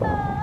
Bye.